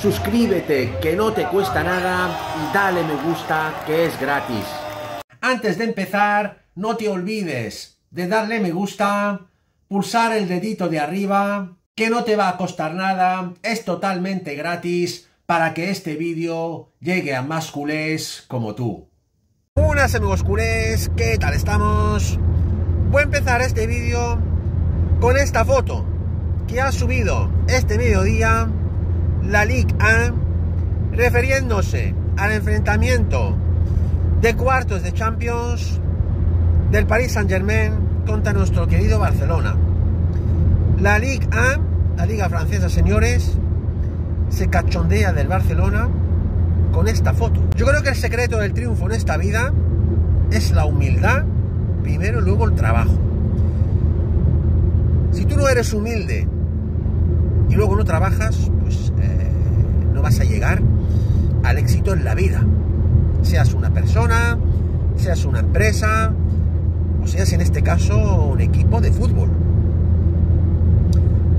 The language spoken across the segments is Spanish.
suscríbete que no te cuesta nada y dale me gusta que es gratis. Antes de empezar, no te olvides de darle me gusta, pulsar el dedito de arriba, que no te va a costar nada, es totalmente gratis para que este vídeo llegue a más culés como tú. Unas amigos culés, ¿qué tal estamos? Voy a empezar este vídeo con esta foto que ha subido este mediodía la Ligue 1 refiriéndose al enfrentamiento de cuartos de Champions del Paris Saint Germain contra nuestro querido Barcelona. La Ligue 1, la Liga Francesa, señores, se cachondea del Barcelona con esta foto. Yo creo que el secreto del triunfo en esta vida es la humildad, primero y luego el trabajo. Si tú no eres humilde y luego no trabajas, vas a llegar al éxito en la vida. Seas una persona, seas una empresa, o seas en este caso un equipo de fútbol.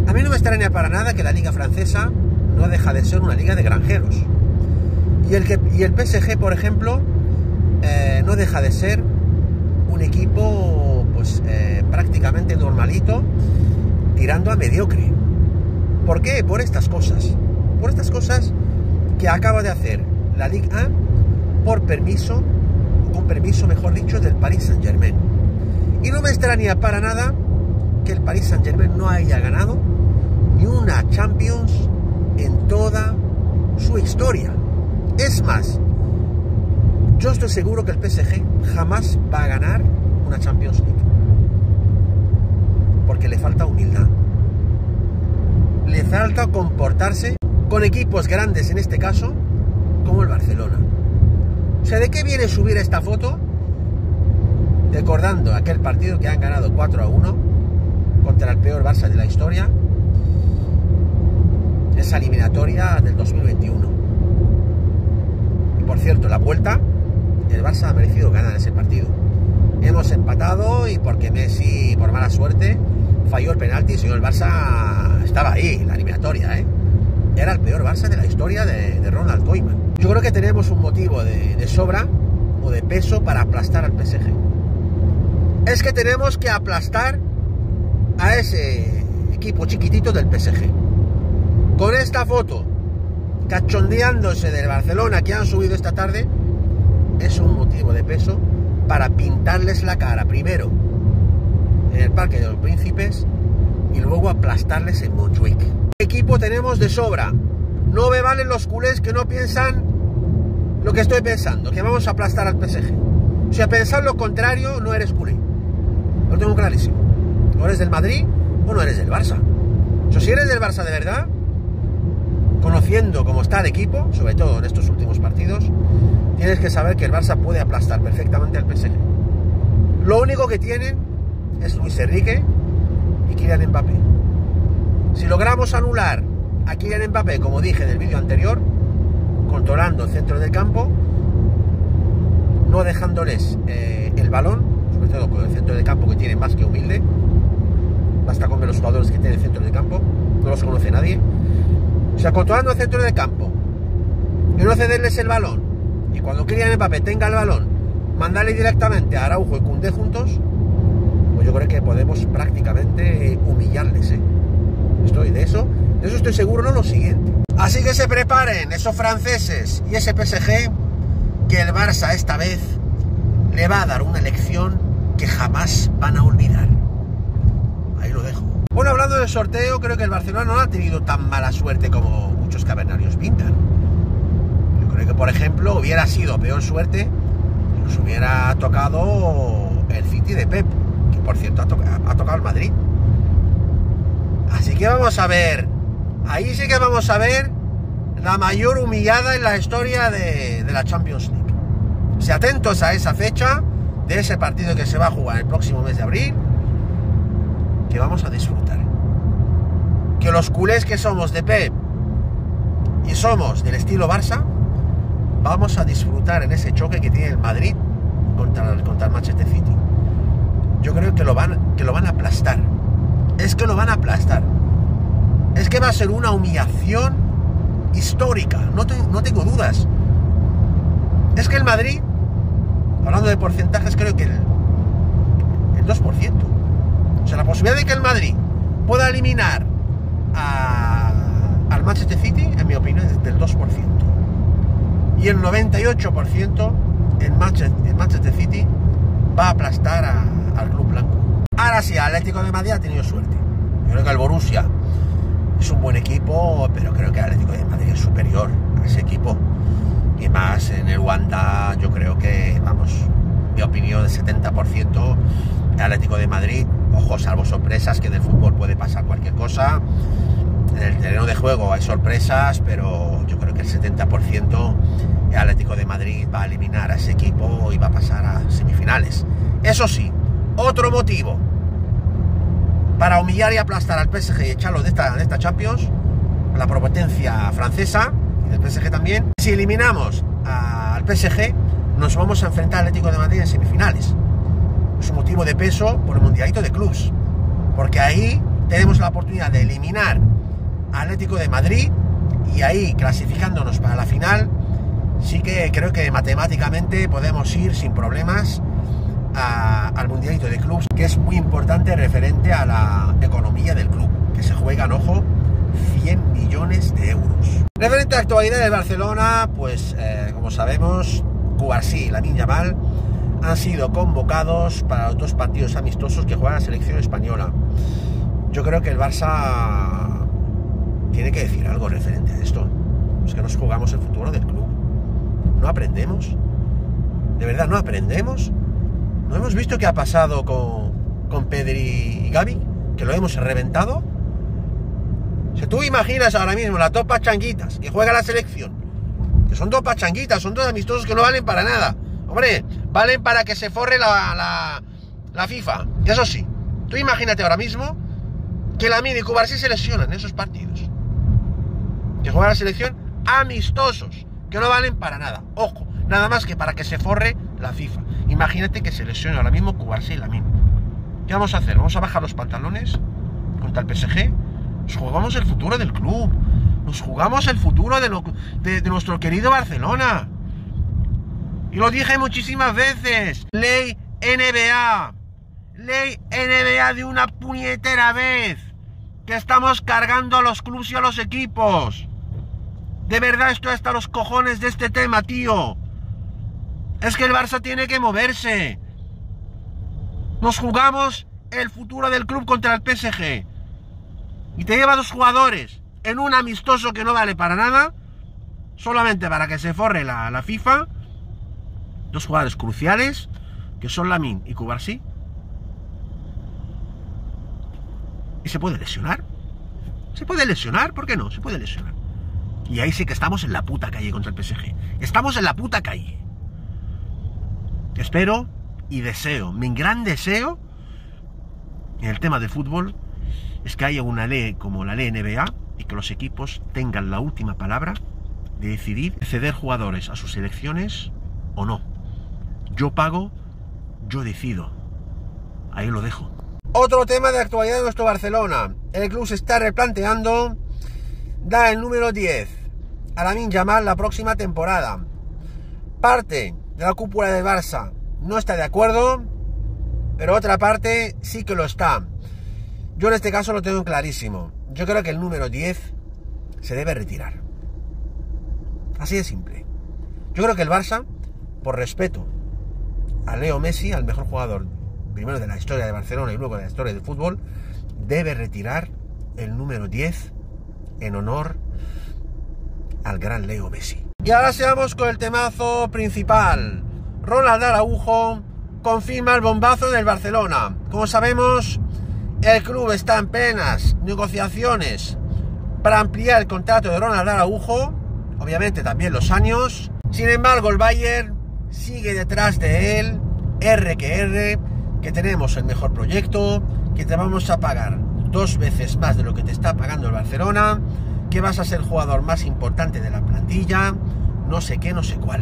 A mí no me extraña para nada que la liga francesa no deja de ser una liga de granjeros. Y el, que, y el PSG, por ejemplo, eh, no deja de ser un equipo pues eh, prácticamente normalito, tirando a mediocre. ¿Por qué? Por estas cosas. Por estas cosas que acaba de hacer la Ligue 1 por permiso, con permiso mejor dicho, del Paris Saint Germain. Y no me extraña para nada que el Paris Saint Germain no haya ganado ni una Champions en toda su historia. Es más, yo estoy seguro que el PSG jamás va a ganar una Champions League. Porque le falta humildad. Le falta comportarse con equipos grandes en este caso, como el Barcelona. O sea, ¿de qué viene subir esta foto? Recordando aquel partido que han ganado 4 a 1 contra el peor Barça de la historia, esa eliminatoria del 2021. Y por cierto, la vuelta, el Barça ha merecido ganar ese partido. Hemos empatado y porque Messi, por mala suerte, falló el penalti, no el Barça estaba ahí, la eliminatoria, ¿eh? Era el peor Barça de la historia de, Ronald Koeman. Yo creo que tenemos un motivo de, de sobra o de peso para aplastar al PSG. Es que tenemos que aplastar a ese equipo chiquitito del PSG. Con esta foto, cachondeándose del Barcelona que han subido esta tarde, es un motivo de peso para pintarles la cara primero en el Parque de los Príncipes y luego aplastarles en Montjuic. ¿Qué equipo tenemos de sobra? No me valen los culés que no piensan lo que estoy pensando, que vamos a aplastar al PSG. Si a pensar lo contrario, no eres culé. Lo tengo clarísimo. O eres del Madrid o no eres del Barça. O si eres del Barça de verdad, conociendo cómo está el equipo, sobre todo en estos últimos partidos, tienes que saber que el Barça puede aplastar perfectamente al PSG. Lo único que tienen es Luis Enrique y Kylian Mbappé. Si logramos anular a Kylian Mbappé, como dije en el vídeo anterior, controlando el centro del campo, no dejándoles eh, el balón, sobre todo con el centro del campo que tiene más que humilde, basta con ver los jugadores que tiene el centro del campo, no los conoce nadie, o sea, controlando el centro del campo y no cederles el balón, y cuando Kylian Mbappé tenga el balón, mandarle directamente a Araujo y Cundé juntos, pues yo creo que podemos prácticamente humillarles, ¿eh? Estoy de eso, de eso estoy seguro, no lo siguiente. Así que se preparen esos franceses y ese PSG, que el Barça esta vez le va a dar una lección que jamás van a olvidar. Ahí lo dejo. Bueno, hablando del sorteo, creo que el Barcelona no ha tenido tan mala suerte como muchos cavernarios pintan. Yo creo que, por ejemplo, hubiera sido peor suerte si nos hubiera tocado el City de Pep, que por cierto ha, tocado el Madrid. Que vamos a ver, ahí sí que vamos a ver la mayor humillada en la historia de, la Champions League. Se atentos a esa fecha de ese partido que se va a jugar el próximo mes de abril que vamos a disfrutar. Que los culés que somos de Pep y somos del estilo Barça, vamos a disfrutar en ese choque que tiene el Madrid contra contra el Manchester City. Yo creo que lo, van, que lo van a aplastar. Es que lo van a aplastar. Es que va a ser una humillación histórica, no, tengo dudas. Es que el Madrid, hablando de porcentajes, creo que el, el 2%. O sea, la posibilidad de que el Madrid pueda eliminar al Manchester City, en mi opinión, es del 2%. Y el 98% en Manchester, Manchester City va a aplastar al Club Blanco. Ahora sí, Atlético de Madrid ha tenido suerte. Yo creo que el Borussia es un buen equipo, pero creo que el Atlético de Madrid es superior a ese equipo. Y más en el Wanda, yo creo que, vamos, mi opinión, del 70% el Atlético de Madrid. Ojo, salvo sorpresas, que en el fútbol puede pasar cualquier cosa. En el terreno de juego hay sorpresas, pero yo creo que el 70% el Atlético de Madrid va a eliminar a ese equipo y va a pasar a semifinales. Eso sí, otro motivo para humillar y aplastar al PSG y echarlo de esta, de esta Champions, la propotencia francesa y del PSG también. Si eliminamos al PSG, nos vamos a enfrentar al Atlético de Madrid en semifinales. Es un motivo de peso por el Mundialito de Clubs, porque ahí tenemos la oportunidad de eliminar al Atlético de Madrid y ahí clasificándonos para la final, sí que creo que matemáticamente podemos ir sin problemas al Mundialito de Clubs, que es muy importante referente a la economía del club, que se juegan, ojo, 100 millones de euros. Referente a la actualidad de Barcelona, pues eh, como sabemos, Cubarsí y Lamin Yamal han sido convocados para los dos partidos amistosos que juega la selección española. Yo creo que el Barça tiene que decir algo referente a esto. Es que nos jugamos el futuro del club. No aprendemos. De verdad, no aprendemos. ¿No hemos visto qué ha pasado con, con Pedri y Gaby? Que lo hemos reventado. Si tú imaginas ahora mismo las dos pachanguitas que juega la selección, que son dos pachanguitas, son dos amistosos que no valen para nada. Hombre, valen para que se forre la, la, la FIFA. Eso sí, tú imagínate ahora mismo que la Mini y sí se lesionan esos partidos. Que juega la selección amistosos, que no valen para nada. Ojo, nada más que para que se forre la FIFA. Imagínate que se lesiona ahora mismo Cubarsí y Lamin. ¿Qué vamos a hacer? ¿Vamos a bajar los pantalones contra el PSG? Nos jugamos el futuro del club. Nos jugamos el futuro de, de, nuestro querido Barcelona. Y lo dije muchísimas veces. Ley NBA. Ley NBA de una puñetera vez. Que estamos cargando a los clubes y a los equipos. De verdad estoy hasta los cojones de este tema, tío. Es que el Barça tiene que moverse. Nos jugamos el futuro del club contra el PSG. Y te lleva dos jugadores en un amistoso que no vale para nada. Solamente para que se forre la, FIFA. Dos jugadores cruciales. Que son Lamin y Cubarsí. ¿Y se puede lesionar? ¿Se puede lesionar? ¿Por qué no? Se puede lesionar. Y ahí sí que estamos en la puta calle contra el PSG. Estamos en la puta calle. Espero y deseo, mi gran deseo en el tema de fútbol es que haya una ley como la ley NBA y que los equipos tengan la última palabra de decidir ceder jugadores a sus selecciones o no. Yo pago, yo decido. Ahí lo dejo. Otro tema de actualidad de nuestro Barcelona. El club se está replanteando dar el número 10 a la Yamal la próxima temporada. Parte de la cúpula de Barça no está de acuerdo, pero otra parte sí que lo está. Yo en este caso lo tengo clarísimo. Yo creo que el número 10 se debe retirar. Así de simple. Yo creo que el Barça, por respeto a Leo Messi, al mejor jugador primero de la historia de Barcelona y luego de la historia del fútbol, debe retirar el número 10 en honor al gran Leo Messi. Y ahora seamos con el temazo principal. Ronald Araujo confirma el bombazo del Barcelona. Como sabemos, el club está en plenas negociaciones para ampliar el contrato de Ronald Araujo, obviamente también los años. Sin embargo, el Bayern sigue detrás de él, R que R, que tenemos el mejor proyecto, que te vamos a pagar dos veces más de lo que te está pagando el Barcelona, que vas a ser el jugador más importante de la plantilla, no sé qué, no sé cuál.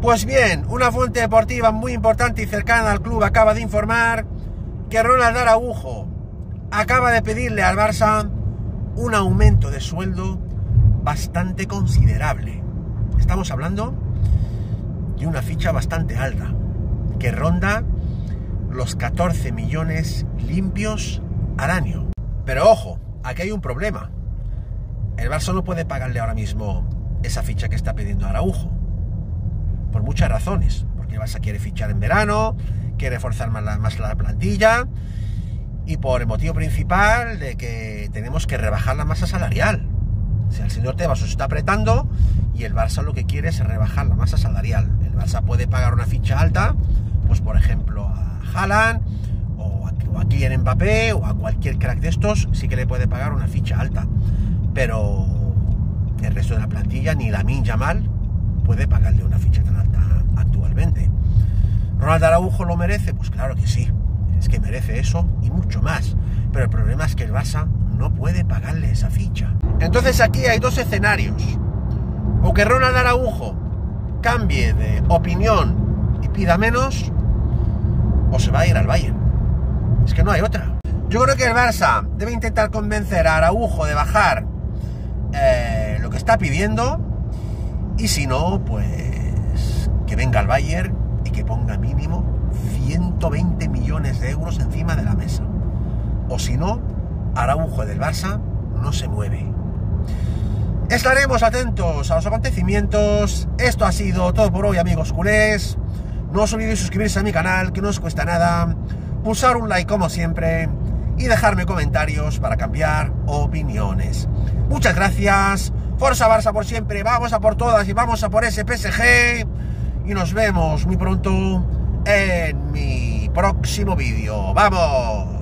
Pues bien, una fuente deportiva muy importante y cercana al club acaba de informar que Ronald Araujo acaba de pedirle al Barça un aumento de sueldo bastante considerable. Estamos hablando de una ficha bastante alta, que ronda los 14 millones limpios al año. Pero ojo, aquí hay un problema. El Barça no puede pagarle ahora mismo esa ficha que está pidiendo Araujo. Por muchas razones. Porque el Barça quiere fichar en verano, quiere forzar más la, plantilla y por el motivo principal de que tenemos que rebajar la masa salarial. O sea, el señor Tebas os está apretando y el Barça lo que quiere es rebajar la masa salarial. El Barça puede pagar una ficha alta, pues por ejemplo a Haaland o a, a Kylian Mbappé o a cualquier crack de estos, sí que le puede pagar una ficha alta. Pero el resto de la plantilla, ni la Min Yamal, puede pagarle una ficha tan alta actualmente. ¿Ronald Araujo lo merece? Pues claro que sí. Es que merece eso y mucho más. Pero el problema es que el Barça no puede pagarle esa ficha. Entonces aquí hay dos escenarios. O que Ronald Araujo cambie de opinión y pida menos, o se va a ir al Bayern. Es que no hay otra. Yo creo que el Barça debe intentar convencer a Araujo de bajar eh, lo que está pidiendo y si no, pues que venga al Bayern y que ponga mínimo 120 millones de euros encima de la mesa. O si no, Araujo del Barça no se mueve. Estaremos atentos a los acontecimientos. Esto ha sido todo por hoy, amigos culés. No os olvidéis suscribirse a mi canal, que no os cuesta nada. Pulsar un like como siempre y dejarme comentarios para cambiar opiniones. Muchas gracias. Forza Barça por siempre. Vamos a por todas y vamos a por ese PSG. Y nos vemos muy pronto en mi próximo vídeo. ¡Vamos!